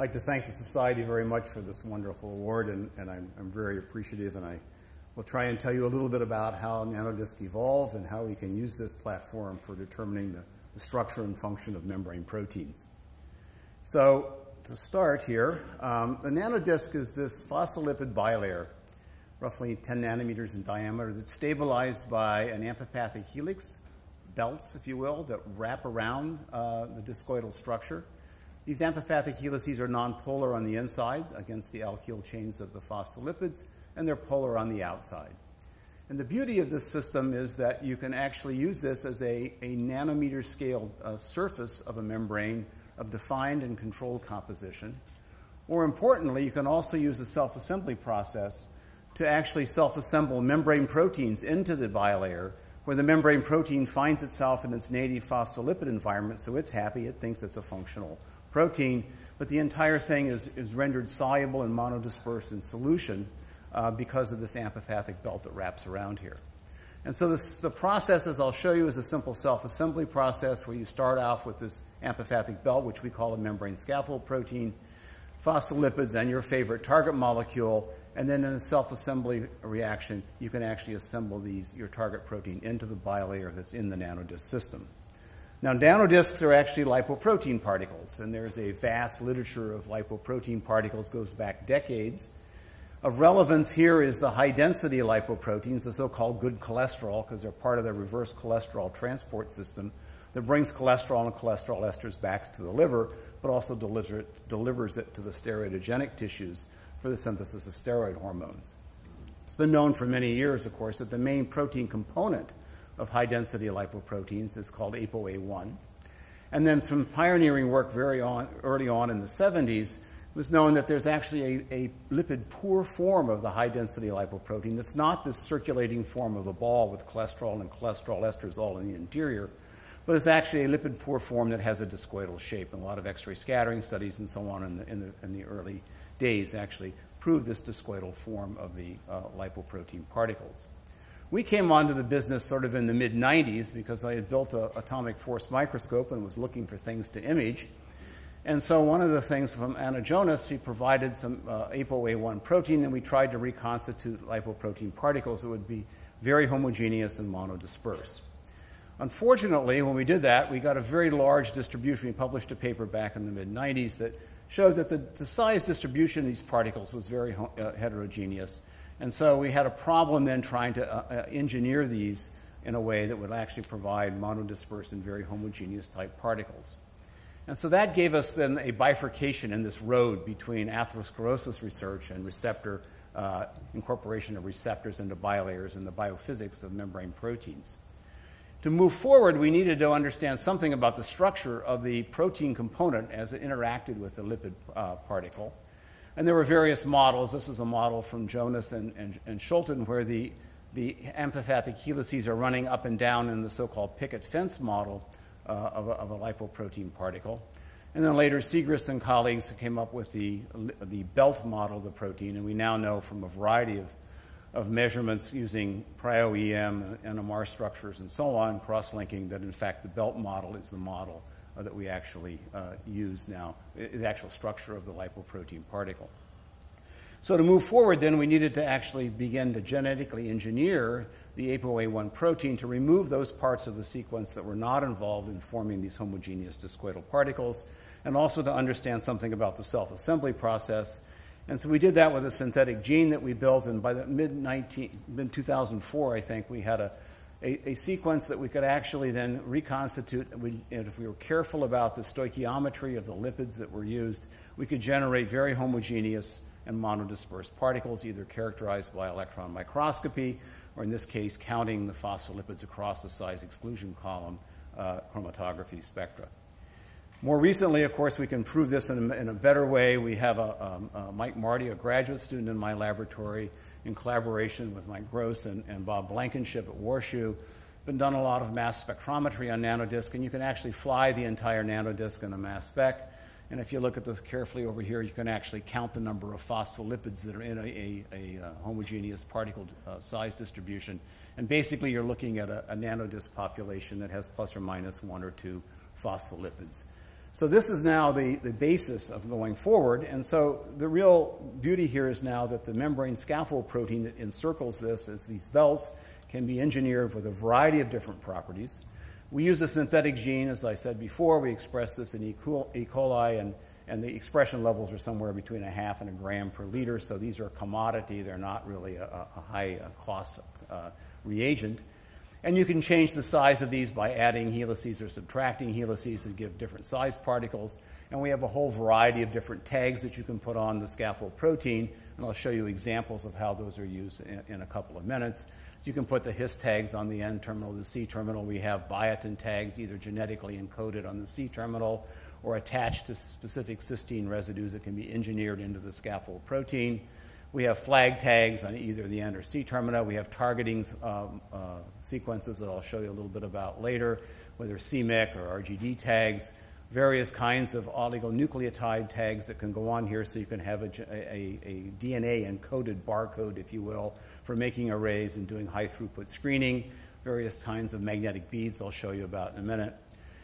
like to thank the Society very much for this wonderful award, and, and I'm, I'm, very appreciative. And I will try and tell you a little bit about how nanodisc evolved and how we can use this platform for determining the, the structure and function of membrane proteins. So, to start here, um, the nanodisc is this phospholipid bilayer, roughly 10 nanometers in diameter, that's stabilized by an amphipathic helix, belts, if you will, that wrap around uh, the discoidal structure. These amphipathic helices are nonpolar on the insides against the alkyl chains of the phospholipids, and they're polar on the outside. And the beauty of this system is that you can actually use this as a, a nanometer scale uh, surface of a membrane of defined and controlled composition. More importantly, you can also use the self assembly process to actually self assemble membrane proteins into the bilayer, where the membrane protein finds itself in its native phospholipid environment, so it's happy, it thinks it's a functional protein, but the entire thing is, is rendered soluble and monodispersed in solution uh, because of this amphipathic belt that wraps around here. And so this, the processes I'll show you is a simple self-assembly process where you start off with this amphipathic belt, which we call a membrane scaffold protein, phospholipids, and your favorite target molecule, and then in a self-assembly reaction, you can actually assemble these, your target protein into the bilayer that's in the nanodisk system. Now, nanodiscs are actually lipoprotein particles, and there's a vast literature of lipoprotein particles, goes back decades. Of relevance here is the high density lipoproteins, the so called good cholesterol, because they're part of the reverse cholesterol transport system that brings cholesterol and cholesterol esters back to the liver, but also deliver delivers it to the steroidogenic tissues for the synthesis of steroid hormones. It's been known for many years, of course, that the main protein component of high density lipoproteins is called ApoA1. And then from pioneering work very on, early on in the 70s, it was known that there's actually a, a lipid poor form of the high density lipoprotein that's not this circulating form of a ball with cholesterol and cholesterol esters all in the interior, but it's actually a lipid poor form that has a discoidal shape. And a lot of X ray scattering studies and so on in the, in the, in the early days actually proved this discoidal form of the uh, lipoprotein particles. We came onto the business sort of in the mid 90s because I had built an atomic force microscope and was looking for things to image. And so one of the things from Anna Jonas, she provided some uh, ApoA1 protein, and we tried to reconstitute lipoprotein particles that would be very homogeneous and monodisperse. Unfortunately, when we did that, we got a very large distribution. We published a paper back in the mid 90s that showed that the, the, size distribution of these particles was very uh, heterogeneous. And so we had a problem then trying to uh, uh, engineer these in a way that would actually provide monodispersed and very homogeneous type particles. And so that gave us then a bifurcation in this road between atherosclerosis research and receptor uh, incorporation of receptors into bilayers and the biophysics of membrane proteins. To move forward, we needed to understand something about the structure of the protein component as it interacted with the lipid uh, particle. And there were various models. This is a model from Jonas and, and, and Schulten where the, the amphipathic helices are running up and down in the so called picket fence model uh, of, a, of, a, lipoprotein particle. And then later, Segrest and colleagues came up with the, the belt model of the protein, and we now know from a variety of, of measurements using cryo-EM, NMR structures, and so on, cross-linking, that in fact the belt model is the model that we actually uh, use now, the actual structure of the lipoprotein particle. So to move forward then, we needed to actually begin to genetically engineer the ApoA1 protein to remove those parts of the sequence that were not involved in forming these homogeneous discoidal particles, and also to understand something about the self-assembly process. And so we did that with a synthetic gene that we built, and by the mid-2004, I think, we had a a, a, sequence that we could actually then reconstitute. We, if we were careful about the stoichiometry of the lipids that were used, we could generate very homogeneous and monodispersed particles, either characterized by electron microscopy, or in this case, counting the phospholipids across the size exclusion column uh, chromatography spectra. More recently, of course, we can prove this in a, in a better way. We have a, um, a Mike Marty, a graduate student in my laboratory, in collaboration with Mike Gross and, and Bob Blankenship at WashU. Been done a lot of mass spectrometry on nanodisk, and you can actually fly the entire nanodisk in a mass spec. And if you look at this carefully over here, you can actually count the number of phospholipids that are in a, a, a uh, homogeneous particle uh, size distribution. And basically, you're looking at a, a nanodisk population that has plus or minus one or two phospholipids. So this is now the, the basis of going forward. And so the real beauty here is now that the membrane scaffold protein that encircles this as these belts can be engineered with a variety of different properties. We use a synthetic gene, as I said before. We express this in E. coli, and, and the expression levels are somewhere between a half and a gram per liter. So these are a commodity. They're not really a, a high uh, cost uh, reagent. And you can change the size of these by adding helices or subtracting helices to give different size particles. And we have a whole variety of different tags that you can put on the scaffold protein. And I'll show you examples of how those are used in, in a couple of minutes. So you can put the His tags on the N terminal, the C terminal. We have biotin tags either genetically encoded on the C terminal or attached to specific cysteine residues that can be engineered into the scaffold protein. We have flag tags on either the N or C terminal. We have targeting um, uh, sequences that I'll show you a little bit about later, whether CMYC or RGD tags, various kinds of oligonucleotide tags that can go on here so you can have a, a, a DNA encoded barcode, if you will, for making arrays and doing high throughput screening, various kinds of magnetic beads I'll show you about in a minute.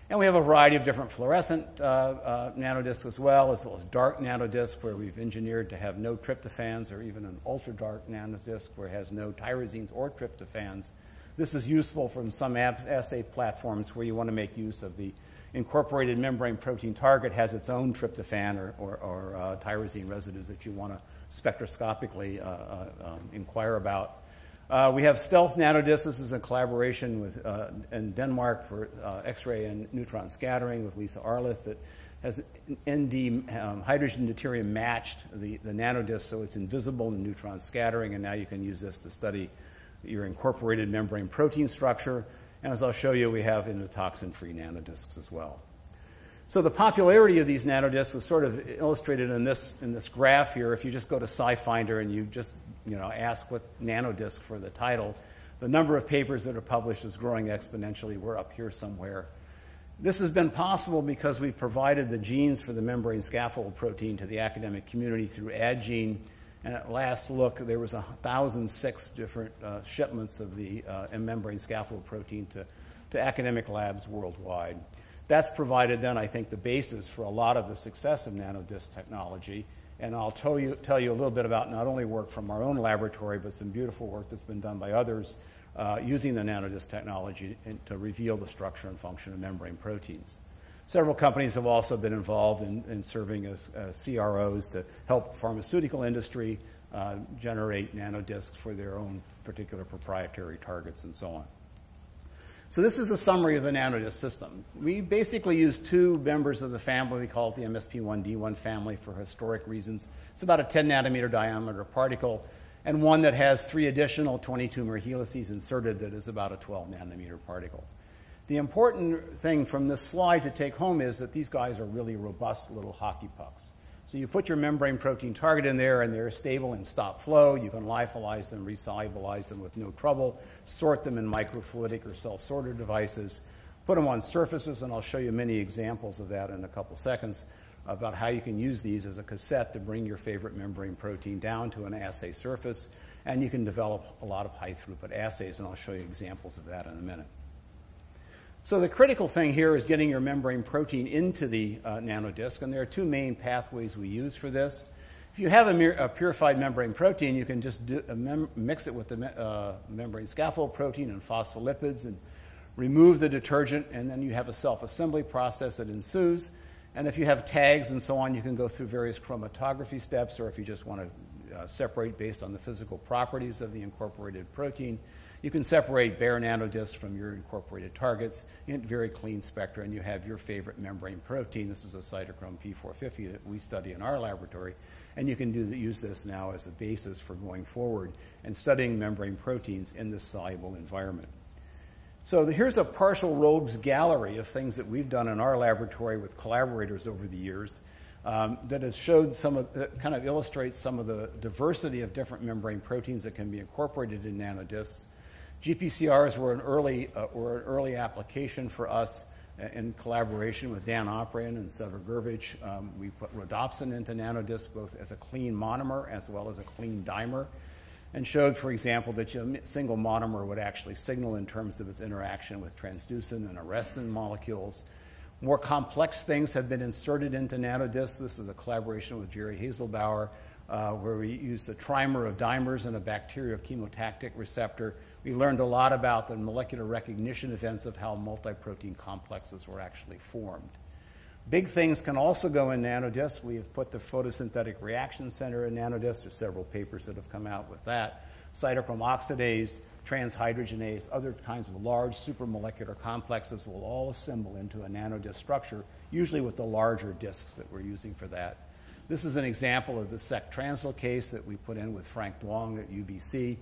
And we have a variety of different fluorescent uh, uh, nanodiscs as well, as well as dark nanodiscs where we've engineered to have no tryptophans or even an ultra dark nanodisc where it has no tyrosines or tryptophans. This is useful from some assay platforms where you want to make use of the incorporated membrane protein target has its own tryptophan or, or, or uh, tyrosine residues that you want to spectroscopically uh, uh, um, inquire about. Uh, we have Stealth Nanodisc. This is a collaboration with, uh, in Denmark for uh, X-ray and neutron scattering with Lisa Arleth that has ND um, hydrogen deuterium matched the, the nanodisc so it's invisible in neutron scattering, and now you can use this to study your incorporated membrane protein structure. And as I'll show you, we have endotoxin-free nanodiscs as well. So the popularity of these nanodiscs is sort of illustrated in this, in this graph here. If you just go to SciFinder and you just you know, ask what nanodisc for the title, the number of papers that are published is growing exponentially. We're up here somewhere. This has been possible because we've provided the genes for the membrane scaffold protein to the academic community through Addgene. And at last look, there was 1,006 different uh, shipments of the uh, membrane scaffold protein to, to academic labs worldwide. That's provided then, I think, the basis for a lot of the success of nanodisc technology. And I'll tell you, tell you a little bit about not only work from our own laboratory, but some beautiful work that's been done by others uh, using the nanodisc technology to reveal the structure and function of membrane proteins. Several companies have also been involved in, in serving as, as, CROs to help pharmaceutical industry uh, generate nanodiscs for their own particular proprietary targets and so on. So this is a summary of the nanodisc system. We basically use two members of the family. We call it the MSP1D1 family for historic reasons. It's about a 10 nanometer diameter particle, and one that has three additional 22-mer helices inserted that is about a 12 nanometer particle. The important thing from this slide to take home is that these guys are really robust little hockey pucks. So you put your membrane protein target in there and they're stable and stop flow. You can lyophilize them, resolubilize them with no trouble, sort them in microfluidic or cell sorter devices, put them on surfaces, and I'll show you many examples of that in a couple seconds about how you can use these as a cassette to bring your favorite membrane protein down to an assay surface. And you can develop a lot of high throughput assays, and I'll show you examples of that in a minute. So the critical thing here is getting your membrane protein into the uh, nanodisk, and there are two main pathways we use for this. If you have a, a purified membrane protein, you can just do, uh, mix it with the me uh, membrane scaffold protein and phospholipids and remove the detergent, and then you have a self-assembly process that ensues. And if you have tags and so on, you can go through various chromatography steps, or if you just want to uh, separate based on the physical properties of the incorporated protein, you can separate bare nanodiscs from your incorporated targets in very clean spectra, and you have your favorite membrane protein. This is a cytochrome P450 that we study in our laboratory, and you can use this now as a basis for going forward and studying membrane proteins in this soluble environment. So the, here's a partial rogues gallery of things that we've done in our laboratory with collaborators over the years um, that has showed some of, that kind of illustrates some of the diversity of different membrane proteins that can be incorporated in nanodiscs. GPCRs were an early, uh, were an early application for us in collaboration with Dan Oprian and Sever Gurevich. Um, we put rhodopsin into nanodiscs both as a clean monomer as well as a clean dimer and showed, for example, that a single monomer would actually signal in terms of its interaction with transducin and arrestin molecules. More complex things have been inserted into nanodiscs. This is a collaboration with Jerry Hazelbauer, uh, where we use the trimer of dimers and a bacterial chemotactic receptor. We learned a lot about the molecular recognition events of how multi-protein complexes were actually formed. Big things can also go in nanodiscs. We have put the photosynthetic reaction center in nanodiscs. There's several papers that have come out with that. Cytochrome oxidase, transhydrogenase, other kinds of large supramolecular complexes will all assemble into a nanodisc structure, usually with the larger discs that we're using for that. This is an example of the SEC translocase that we put in with Frank Duong at UBC.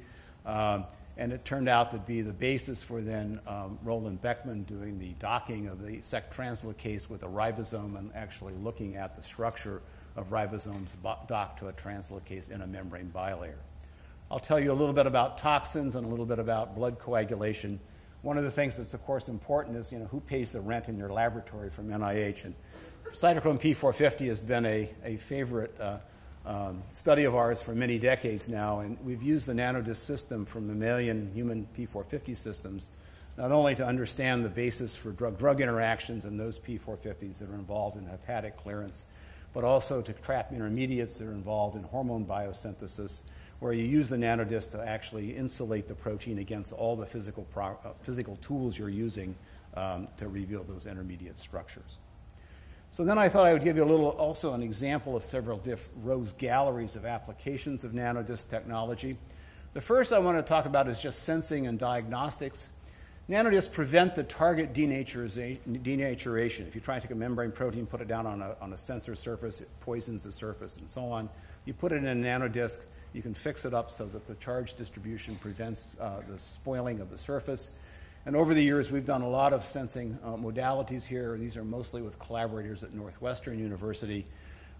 Um, and it turned out to be the basis for then um, Roland Beckmann doing the docking of the SEC translocase with a ribosome and actually looking at the structure of ribosomes docked to a translocase in a membrane bilayer. I'll tell you a little bit about toxins and a little bit about blood coagulation. One of the things that's, of course, important is, you know, who pays the rent in your laboratory from NIH? And cytochrome P450 has been a, a favorite uh, um, study of ours for many decades now, and we've used the nanodisc system from mammalian human P450 systems not only to understand the basis for drug-drug interactions and those P450s that are involved in hepatic clearance, but also to trap intermediates that are involved in hormone biosynthesis where you use the nanodisc to actually insulate the protein against all the physical, pro, uh, physical tools you're using um, to reveal those intermediate structures. So then I thought I would give you a little, also an example of several diff, rows galleries of applications of nanodisc technology. The first I want to talk about is just sensing and diagnostics. Nanodiscs prevent the target denaturation. If you try to take a membrane protein, put it down on a, on a sensor surface, it poisons the surface and so on. You put it in a nanodisc, you can fix it up so that the charge distribution prevents uh, the spoiling of the surface. And over the years, we've done a lot of sensing uh, modalities here. These are mostly with collaborators at Northwestern University,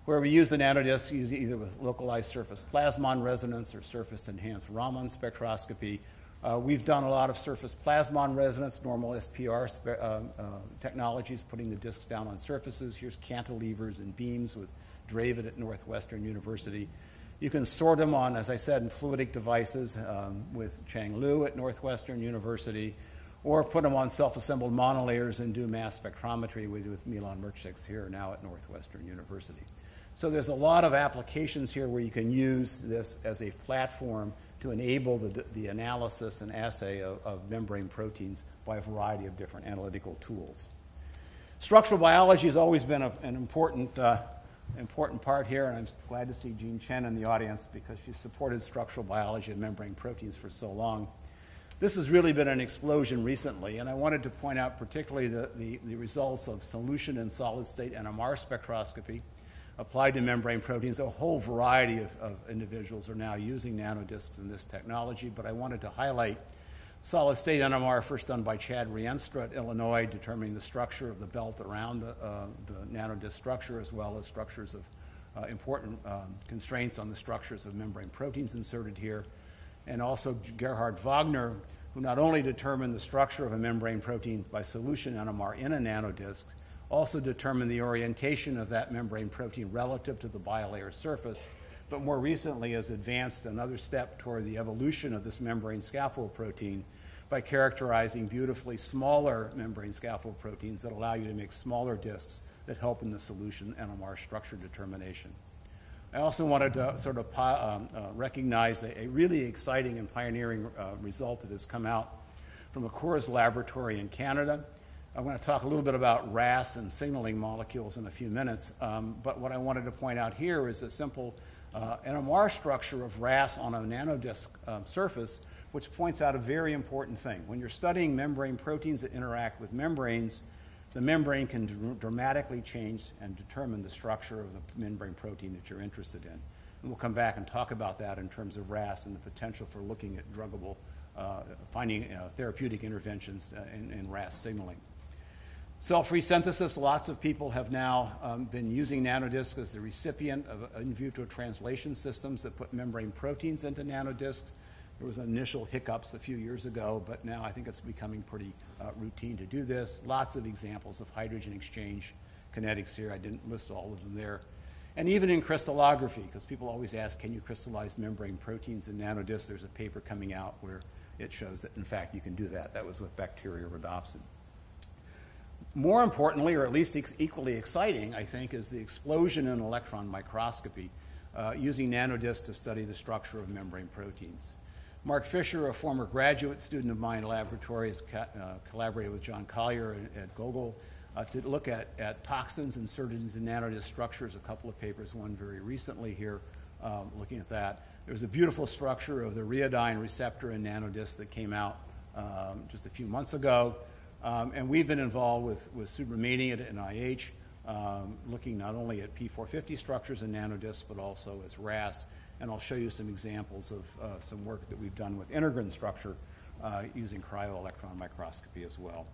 where we use the nanodisc either with localized surface plasmon resonance or surface enhanced Raman spectroscopy. Uh, we've done a lot of surface plasmon resonance, normal SPR uh, uh, technologies, putting the discs down on surfaces. Here's cantilevers and beams with Dravid at Northwestern University. You can sort them on, as I said, in fluidic devices um, with Chang Liu at Northwestern University, or put them on self-assembled monolayers and do mass spectrometry with, with Milan Mrksich here now at Northwestern University. So there's a lot of applications here where you can use this as a platform to enable the, the analysis and assay of, of membrane proteins by a variety of different analytical tools. Structural biology has always been a, an important uh, important part here, and I'm glad to see Jean Chin in the audience because she supported structural biology and membrane proteins for so long. This has really been an explosion recently, and I wanted to point out particularly the, the, the results of solution and solid state NMR spectroscopy applied to membrane proteins. A whole variety of, of individuals are now using nanodiscs in this technology, but I wanted to highlight solid state NMR, first done by Chad Rienstra at Illinois, determining the structure of the belt around the, uh, the nanodisc structure, as well as structures of uh, important um, constraints on the structures of membrane proteins inserted here. And also Gerhard Wagner, who not only determined the structure of a membrane protein by solution NMR in a nanodisc, also determined the orientation of that membrane protein relative to the bilayer surface, but more recently has advanced another step toward the evolution of this membrane scaffold protein by characterizing beautifully smaller membrane scaffold proteins that allow you to make smaller disks that help in the solution NMR structure determination. I also wanted to sort of um, uh, recognize a, a, really exciting and pioneering uh, result that has come out from Ikura laboratory in Canada. I'm going to talk a little bit about RAS and signaling molecules in a few minutes, um, but what I wanted to point out here is a simple uh, NMR structure of RAS on a nanodisc um, surface which points out a very important thing. When you're studying membrane proteins that interact with membranes, the membrane can dr- dramatically change and determine the structure of the membrane protein that you're interested in. And we'll come back and talk about that in terms of RAS and the potential for looking at druggable, uh, finding uh, therapeutic interventions uh, in, in, RAS signaling. Cell-free synthesis, lots of people have now um, been using nanodiscs as the recipient of in vitro translation systems that put membrane proteins into nanodiscs there was initial hiccups a few years ago, but now I think it's becoming pretty uh, routine to do this. Lots of examples of hydrogen exchange kinetics here. I didn't list all of them there. And even in crystallography, because people always ask, can you crystallize membrane proteins in nanodiscs? There's a paper coming out where it shows that, in fact, you can do that. That was with bacteria rhodopsin. more importantly, or at least equally exciting, I think, is the explosion in electron microscopy uh, using nanodiscs to study the structure of membrane proteins. Mark Fisher, a former graduate student of mine in laboratory, has ca- uh, collaborated with John Collier at, Gogol uh, to look at, at toxins inserted into nanodisc structures. A couple of papers, one very recently here, um, looking at that. There was a beautiful structure of the ryanodine receptor in nanodisc that came out um, just a few months ago. Um, and we've been involved with, with Subramaniam at NIH, um, looking not only at P450 structures in nanodiscs, but also as RAS. And I'll show you some examples of uh, some work that we've done with integrin structure uh, using cryo-electron microscopy as well.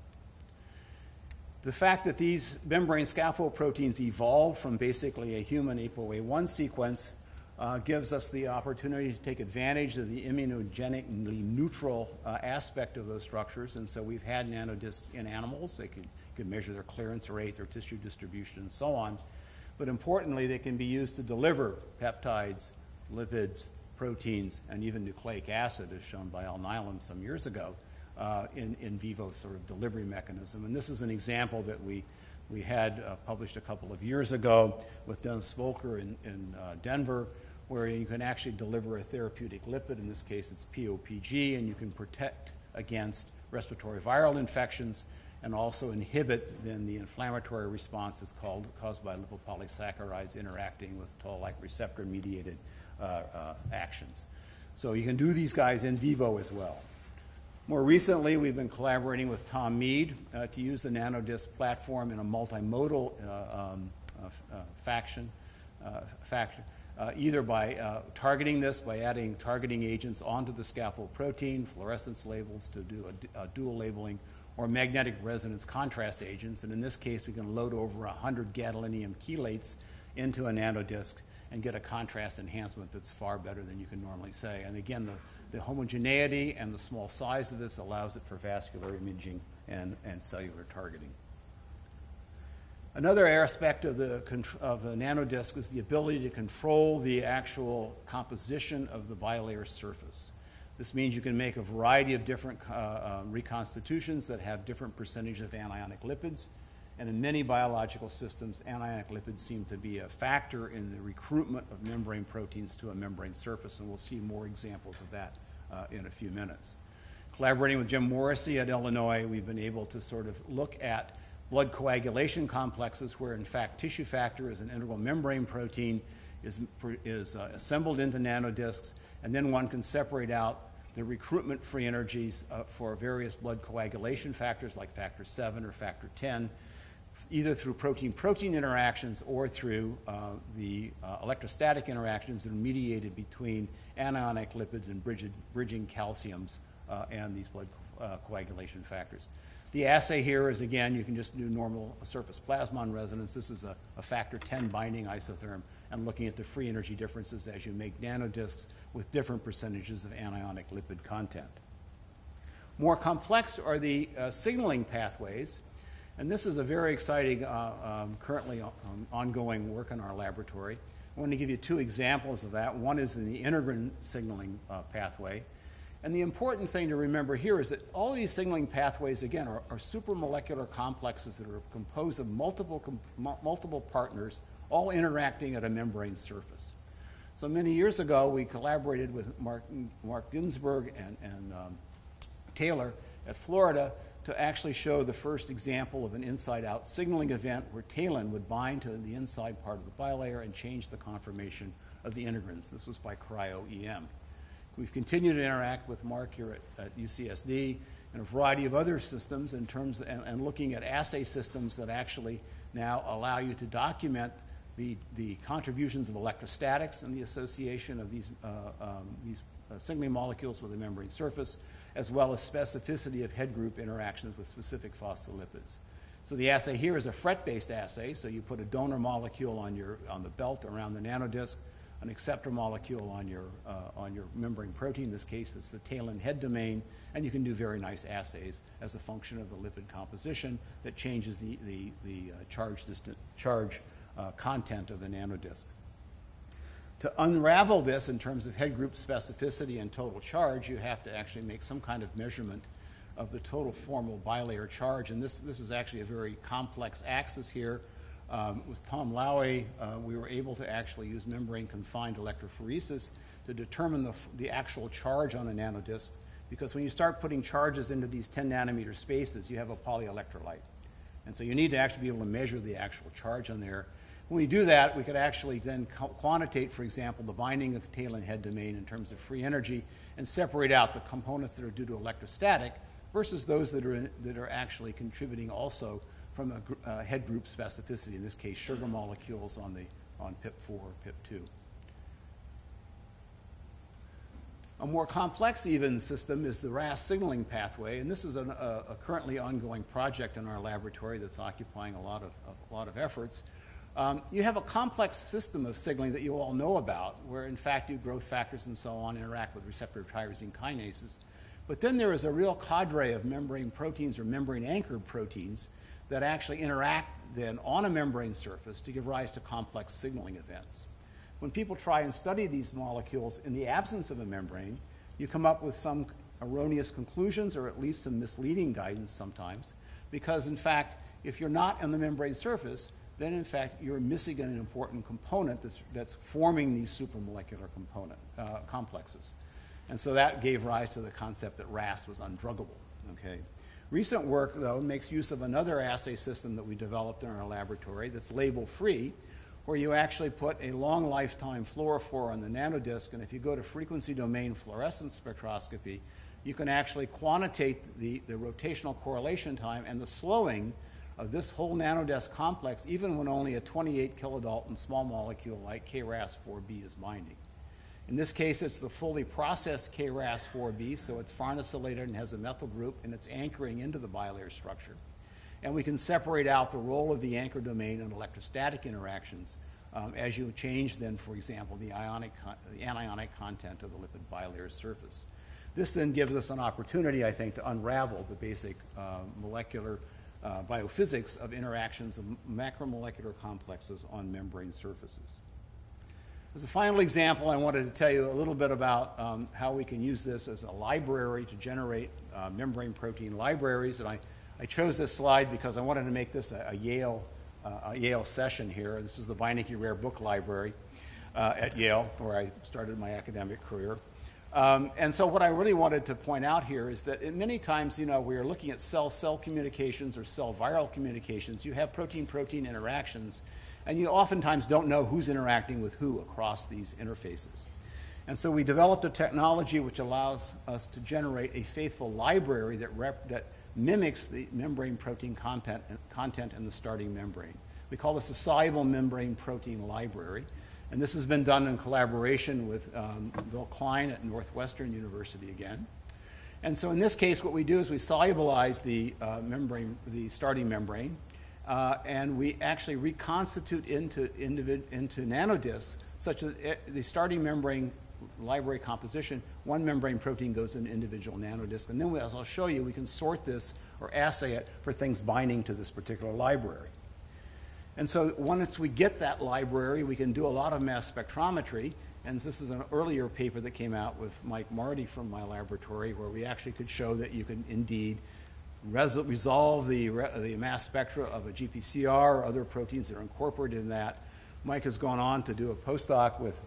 The fact that these membrane scaffold proteins evolved from basically a human ApoA1 sequence uh, gives us the opportunity to take advantage of the immunogenically neutral uh, aspect of those structures. And so we've had nanodiscs in animals. They can, can measure their clearance rate, their tissue distribution, and so on. But importantly, they can be used to deliver peptides, lipids, proteins, and even nucleic acid, as shown by Alnylam some years ago, uh, in, in vivo sort of delivery mechanism. And this is an example that we, we had uh, published a couple of years ago with Dennis Voelker in, in uh, Denver, where you can actually deliver a therapeutic lipid. In this case, it's POPG, and you can protect against respiratory viral infections and also inhibit then the inflammatory response that's called, caused by lipopolysaccharides interacting with toll-like receptor mediated actions. So you can do these guys in vivo as well. More recently, we've been collaborating with Tom Meade uh, to use the NanoDisc platform in a multimodal uh, um, uh, uh, faction, uh, either by uh, targeting this, by adding targeting agents onto the scaffold protein, fluorescence labels to do a, a, dual labeling, or magnetic resonance contrast agents. And in this case, we can load over 100 gadolinium chelates into a nanodisc and get a contrast enhancement that's far better than you can normally say. And again, the, the homogeneity and the small size of this allows it for vascular imaging and, and cellular targeting. Another aspect of the, of the nanodisk is the ability to control the actual composition of the bilayer surface. This means you can make a variety of different uh, uh, reconstitutions that have different percentage of anionic lipids. And in many biological systems, anionic lipids seem to be a factor in the recruitment of membrane proteins to a membrane surface. And we'll see more examples of that uh, in a few minutes. Collaborating with Jim Morrissey at Illinois, we've been able to sort of look at blood coagulation complexes, where in fact tissue factor is an integral membrane protein, is, is uh, assembled into nanodiscs, and then one can separate out the recruitment free energies uh, for various blood coagulation factors like factor 7 or factor 10, either through protein protein interactions or through uh, the uh, electrostatic interactions that are mediated between anionic lipids and bridging, bridging calciums uh, and these blood uh, coagulation factors. The assay here is, again, you can just do normal surface plasmon resonance. This is a, a factor 10 binding isotherm and looking at the free energy differences as you make nanodiscs with different percentages of anionic lipid content. More complex are the uh, signaling pathways, and this is a very exciting, uh, um, currently um, ongoing work in our laboratory. I want to give you two examples of that. One is in the integrin signaling uh, pathway, and the important thing to remember here is that all these signaling pathways, again, are, are supramolecular complexes that are composed of multiple, com- multiple partners all interacting at a membrane surface. So many years ago, we collaborated with Mark, Mark Ginsberg and, and um, Taylor at Florida to actually show the first example of an inside out signaling event where talin would bind to the inside part of the bilayer and change the conformation of the integrins. This was by cryo EM. We've continued to interact with Mark here at, at UCSD and a variety of other systems in terms and, and, looking at assay systems that actually now allow you to document the, the contributions of electrostatics and the association of these, uh, um, these uh, signaling molecules with the membrane surface, as well as specificity of head group interactions with specific phospholipids. So the assay here is a FRET-based assay, so you put a donor molecule on, your, on the belt around the nanodisc, an acceptor molecule on your, uh, on your membrane protein. In this case, it's the tail and head domain, and you can do very nice assays as a function of the lipid composition that changes the, the, the uh, charge, distant, charge uh, content of the nanodisc. To unravel this in terms of head group specificity and total charge, you have to actually make some kind of measurement of the total formal bilayer charge. And this, this is actually a very complex axis here. Um, with Tom Laue, uh, we were able to actually use membrane confined electrophoresis to determine the, the actual charge on a nanodisk. Because when you start putting charges into these 10 nanometer spaces, you have a polyelectrolyte. And so you need to actually be able to measure the actual charge on there. When we do that, we could actually then quantitate, for example, the binding of tail and head domain in terms of free energy and separate out the components that are due to electrostatic versus those that are, in, that are actually contributing also from a uh, head group specificity, in this case, sugar molecules on, the, on PIP4 or PIP2. A more complex even system is the RAS signaling pathway, and this is an, a, a, currently ongoing project in our laboratory that's occupying a lot of, a lot of efforts. Um, you have a complex system of signaling that you all know about, where in fact your growth factors and so on interact with receptor tyrosine kinases. But then there is a real cadre of membrane proteins or membrane anchored proteins that actually interact then on a membrane surface to give rise to complex signaling events. When people try and study these molecules in the absence of a membrane, you come up with some erroneous conclusions or at least some misleading guidance sometimes, because in fact, if you're not on the membrane surface, then in fact you're missing an important component that's, that's forming these supramolecular component uh, complexes. And so that gave rise to the concept that RAS was undruggable. Okay. Recent work, though, makes use of another assay system that we developed in our laboratory that's label free, where you actually put a long lifetime fluorophore on the nanodisc, and if you go to frequency domain fluorescence spectroscopy, you can actually quantitate the, the rotational correlation time and the slowing of this whole nanodisk complex, even when only a 28 kilodalton small molecule like KRAS4B is binding. In this case, it's the fully processed KRAS4B, so it's farnesylated and has a methyl group, and it's anchoring into the bilayer structure. And we can separate out the role of the anchor domain in electrostatic interactions um, as you change, then, for example, the, ionic the anionic content of the lipid bilayer surface. This then gives us an opportunity, I think, to unravel the basic uh, molecular uh, biophysics of interactions of macromolecular complexes on membrane surfaces. As a final example, I wanted to tell you a little bit about um, how we can use this as a library to generate uh, membrane protein libraries. And I, I chose this slide because I wanted to make this a, a Yale, uh, a Yale session here. This is the Beinecke Rare Book Library uh, at Yale, where I started my academic career. Um, and so, what I really wanted to point out here is that many times, you know, we are looking at cell cell communications or cell viral communications. You have protein protein interactions, and you oftentimes don't know who's interacting with who across these interfaces. And so, we developed a technology which allows us to generate a faithful library that, rep- that mimics the membrane protein content, content in the starting membrane. We call this a soluble membrane protein library. And this has been done in collaboration with um, Bill Klein at Northwestern University again. And so in this case, what we do is we solubilize the uh, membrane, the starting membrane, uh, and we actually reconstitute into, individ, into nanodiscs such that it, the starting membrane library composition, one membrane protein goes in individual nanodisc. And then, as I'll show you, we can sort this or assay it for things binding to this particular library. And so once we get that library, we can do a lot of mass spectrometry. And this is an earlier paper that came out with Mike Marty from my laboratory, where we actually could show that you can indeed res- resolve the, the mass spectra of a GPCR or other proteins that are incorporated in that. Mike has gone on to do a postdoc with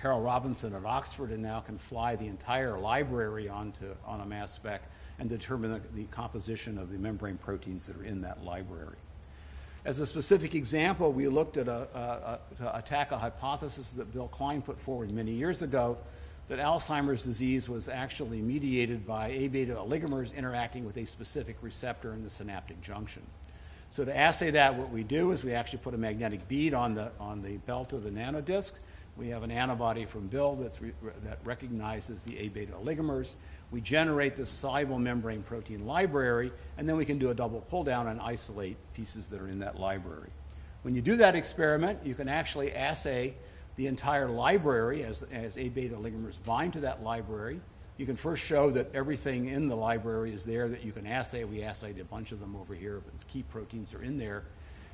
Carol Robinson at Oxford and now can fly the entire library onto, on a mass spec and determine the, the composition of the membrane proteins that are in that library. As a specific example, we looked at a, a, to attack a hypothesis that Bill Klein put forward many years ago that Alzheimer's disease was actually mediated by A beta oligomers interacting with a specific receptor in the synaptic junction. So to assay that, what we do is we actually put a magnetic bead on the, on the belt of the nanodisc. We have an antibody from Bill re, that recognizes the A beta oligomers. We generate this soluble membrane protein library, and then we can do a double pull down and isolate pieces that are in that library. When you do that experiment, you can actually assay the entire library as, as A beta oligomers bind to that library. You can first show that everything in the library is there that you can assay. We assayed a bunch of them over here, but the key proteins are in there.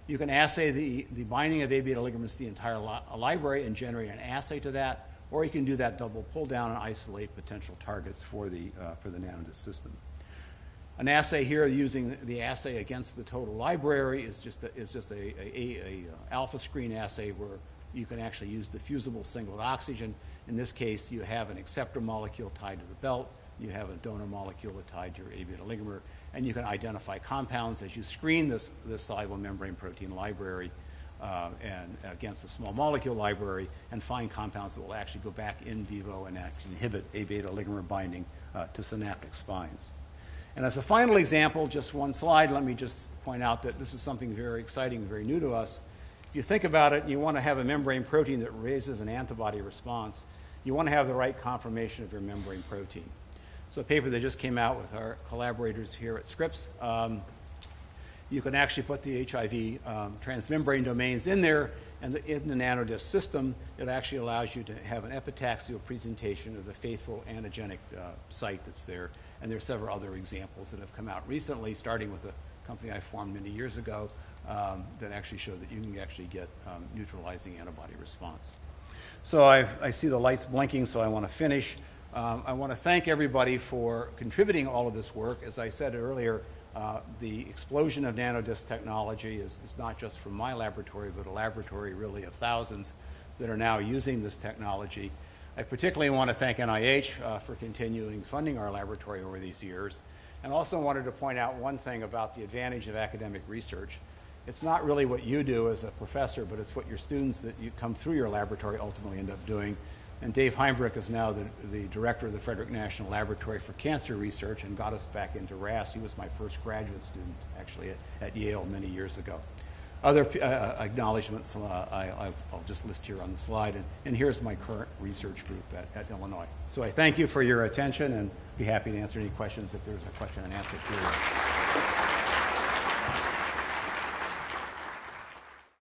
You can assay the, the binding of A beta oligomers to the entire li- library and generate an assay to that or you can do that double pull down and isolate potential targets for the, uh, for the nanodisc system. An assay here using the assay against the total library is just a, is just a, a, a, a alpha screen assay where you can actually use diffusible singlet oxygen. In this case, you have an acceptor molecule tied to the belt, you have a donor molecule tied to your A beta oligomer, and you can identify compounds as you screen this, this soluble membrane protein library uh, and against a small molecule library and find compounds that will actually go back in vivo and inhibit A beta oligomer binding uh, to synaptic spines. And as a final example, just one slide, let me just point out that this is something very exciting, very new to us. If you think about it, you want to have a membrane protein that raises an antibody response. You want to have the right conformation of your membrane protein. So a paper that just came out with our collaborators here at Scripps, um, you can actually put the HIV um, transmembrane domains in there, and the, in the nanodisc system, it actually allows you to have an epitaxial presentation of the faithful antigenic uh, site that's there. And there are several other examples that have come out recently, starting with a company I formed many years ago um, that actually show that you can actually get um, neutralizing antibody response. So I've, i see the lights blinking, so I want to finish. Um, I want to thank everybody for contributing all of this work. As I said earlier, uh, the explosion of nanodisc technology is, is, not just from my laboratory, but a laboratory really of thousands that are now using this technology. I particularly want to thank NIH uh, for continuing funding our laboratory over these years, and also wanted to point out one thing about the advantage of academic research. It's not really what you do as a professor, but it's what your students that you come through your laboratory ultimately end up doing. And Dave Heimbrook is now the, the director of the Frederick National Laboratory for Cancer Research and got us back into RAS. He was my first graduate student, actually, at, at Yale many years ago. Other uh, uh acknowledgments uh, I, will just list here on the slide. And, and, here's my current research group at, at, Illinois. So I thank you for your attention and be happy to answer any questions if there's a question and answer period.